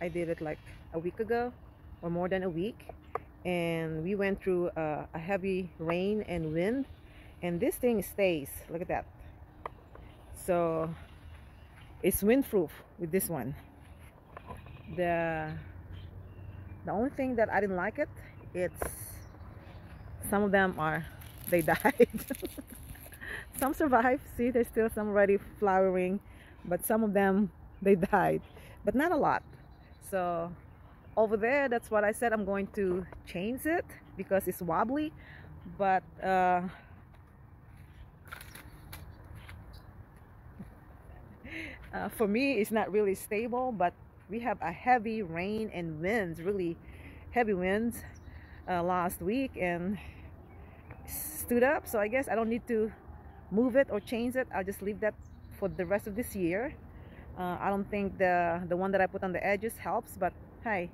I did it like a week ago or more than a week and we went through uh, a heavy rain and wind and this thing stays. Look at that. So it's windproof with this one. The the only thing that I didn't like it it's some of them are they died. Some survived see there's still some already flowering but some of them they died. But not a lot so over there that's what I said I'm going to change it because it's wobbly but uh, uh, for me it's not really stable but we have a heavy rain and winds really heavy winds uh, last week and stood up. So I guess I don't need to move it or change it. I'll just leave that for the rest of this year uh, I don't think the the one that I put on the edges helps but hey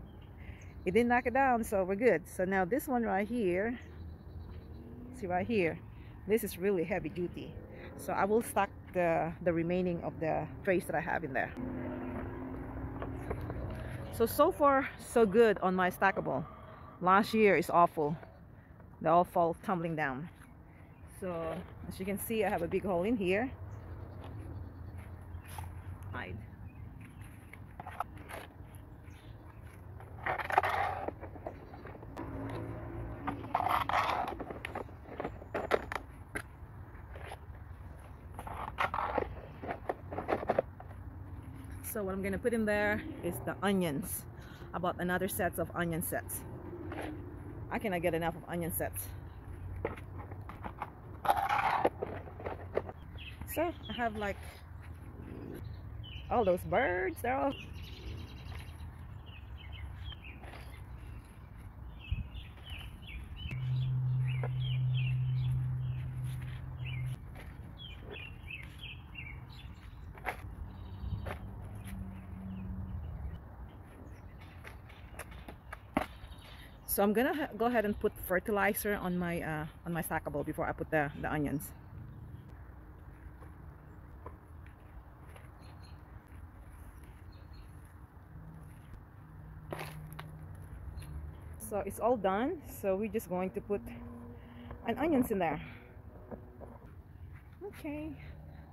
it didn't knock it down so we're good. So now this one right here see right here this is really heavy duty. So I will stack the the remaining of the trays that I have in there. So so far so good on my stackable. Last year is awful. They all fall tumbling down. So as you can see I have a big hole in here hide so what I'm gonna put in there is the onions. I bought another sets of onion sets. I cannot get enough of onion sets. So I have like all those birds they're all So I'm gonna go ahead and put fertilizer on my uh, on my stackable before I put the, the onions. So it's all done. So we're just going to put an onions in there. Okay.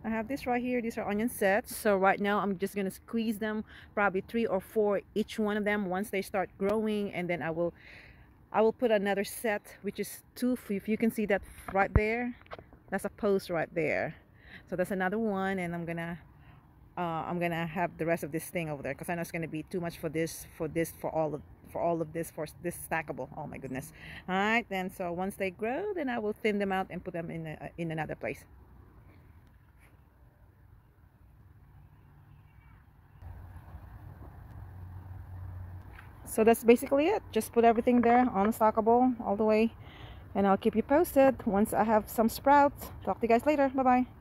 I have this right here. These are onion sets. So right now I'm just to squeeze them probably three or four each one of them once they start growing and then I will I will put another set which is two if you can see that right there that's a post right there so that's another one and I'm gonna uh, I'm gonna have the rest of this thing over there because I know it's gonna be too much for this for this for all of for all of this for this stackable. Oh my goodness. All right then so once they grow then I will thin them out and put them in a, in another place. So that's basically it. Just put everything there on the stackable all the way. And I'll keep you posted once I have some sprouts. Talk to you guys later. Bye bye